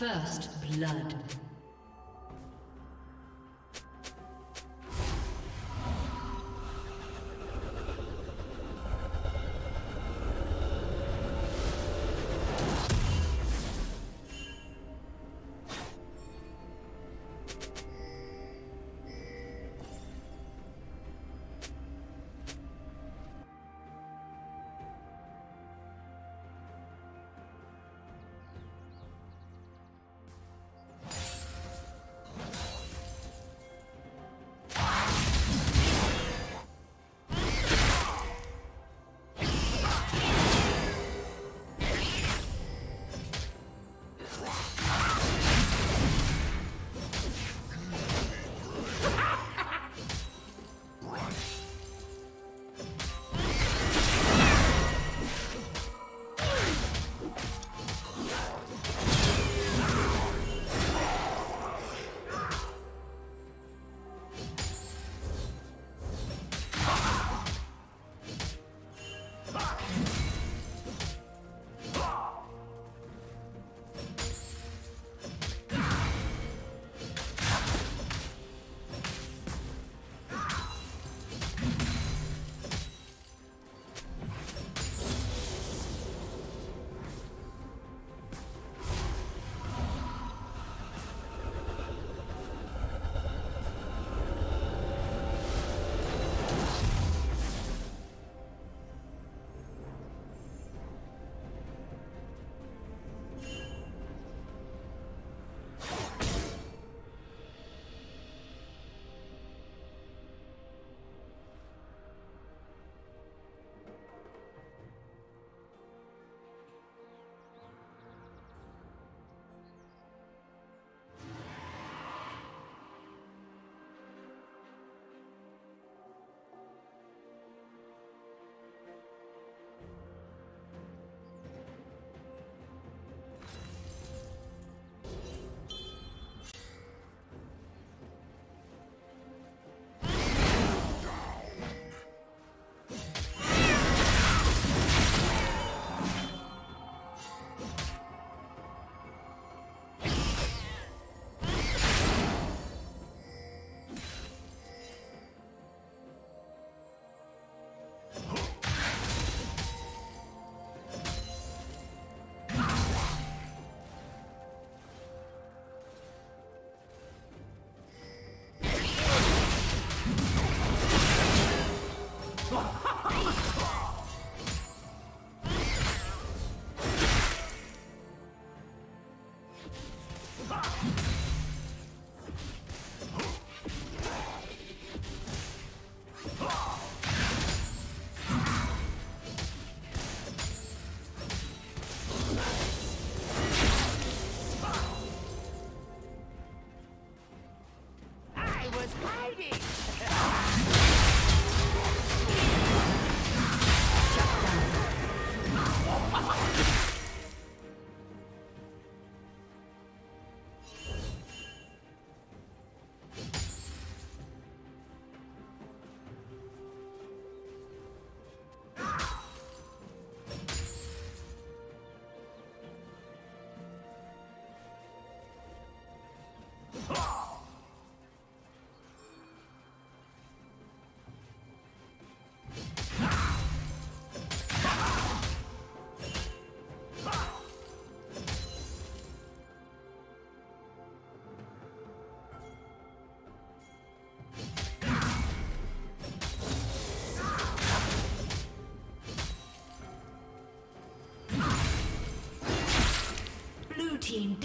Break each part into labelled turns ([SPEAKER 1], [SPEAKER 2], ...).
[SPEAKER 1] First blood. Team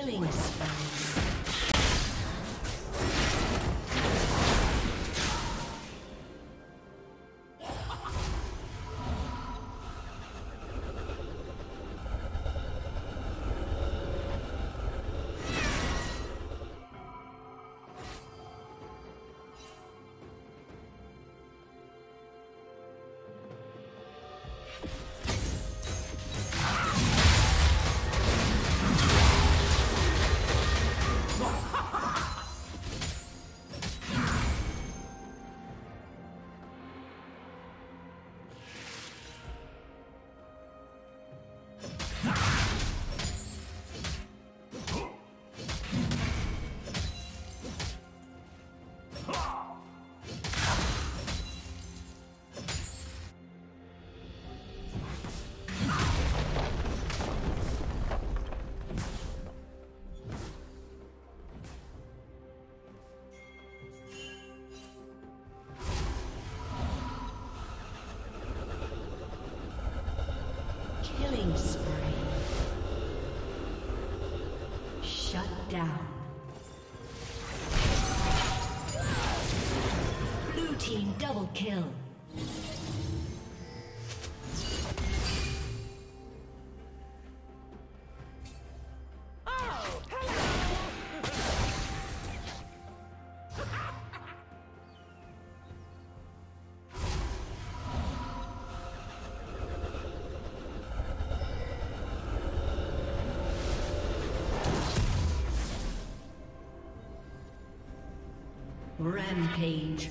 [SPEAKER 1] Killing spree. Killing Rampage.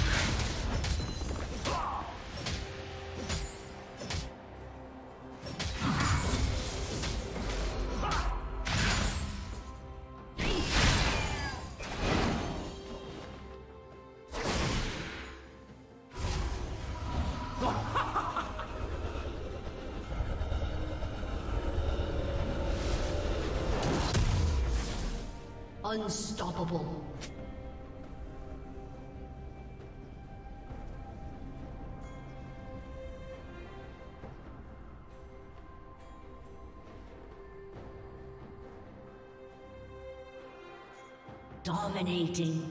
[SPEAKER 1] Unstoppable. Dominating.